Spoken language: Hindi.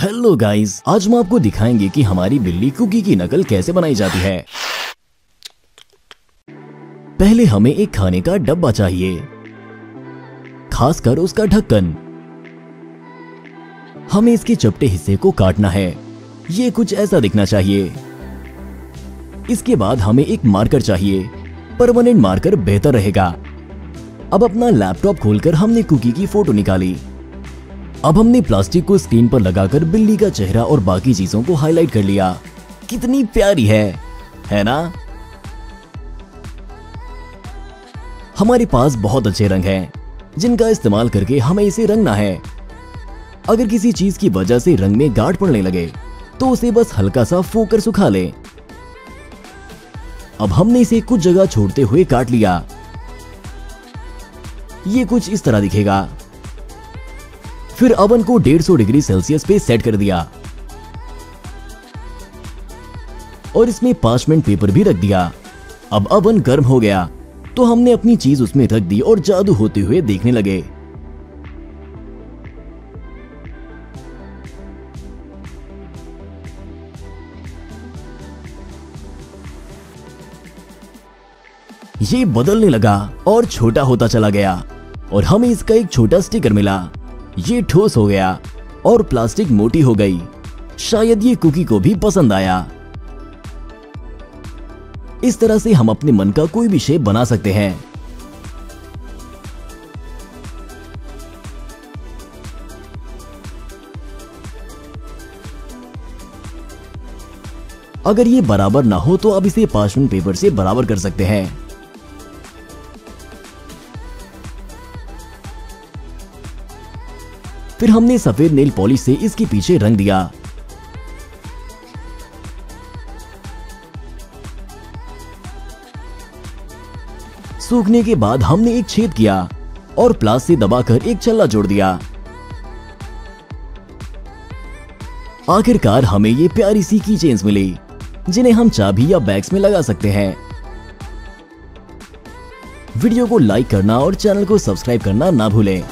हेलो गाइस आज हम आपको दिखाएँगे कि हमारी बिल्ली कुकी की नकल कैसे बनाई जाती है। पहले हमें एक खाने का डब्बा चाहिए, खासकर उसका ढक्कन। हमें इसके चपटे हिस्से को काटना है। ये कुछ ऐसा दिखना चाहिए। इसके बाद हमें एक मार्कर चाहिए। परमानेंट मार्कर बेहतर रहेगा। अब अपना लैपटॉप खोलकर हमने कुकी की फ़ोटो निकाली। अब हमने प्लास्टिक को स्क्रीन पर लगाकर बिल्ली का चेहरा और बाकी चीज़ों को हाईलाइट कर लिया। कितनी प्यारी है है ना? हमारे पास बहुत अच्छे रंग हैं, जिनका इस्तेमाल करके हमें इसे रंगना है। अगर किसी चीज़ की वजह से रंग में गाढ़ पड़ने लगे तो उसे बस हल्का सा फूकर सुखा ले। अब हमने इसे कुछ जगह छोड़ते हुए काट लिया। ये कुछ इस तरह दिखेगा। फिर अवन को 150 डिग्री सेल्सियस पे सेट कर दिया। और इसमें पार्चमेंट पेपर भी रख दिया। अब अवन गर्म हो गया तो हमने अपनी चीज़ उसमें रख दी और जादू होते हुए देखने लगे। ये बदलने लगा और छोटा होता चला गया और हमें इसका एक छोटा स्टिकर मिला। ये ठोस हो गया और प्लास्टिक मोटी हो गई। शायद ये कुकी को भी पसंद आया। इस तरह से हम अपने मन का कोई भी शेप बना सकते हैं। अगर ये बराबर ना हो तो अब इसे पार्चमेंट पेपर से बराबर कर सकते हैं। फिर हमने सफ़ेद नेल पॉलिश से इसके पीछे रंग दिया। सूखने के बाद हमने एक छेद किया और प्लास से दबाकर एक चल्ला जोड़ दिया। आखिरकार हमें ये प्यारी सी की चेन्स मिली, जिन्हें हम चाबी या बैग्स में लगा सकते हैं। वीडियो को लाइक करना और चैनल को सब्सक्राइब करना ना भूलें।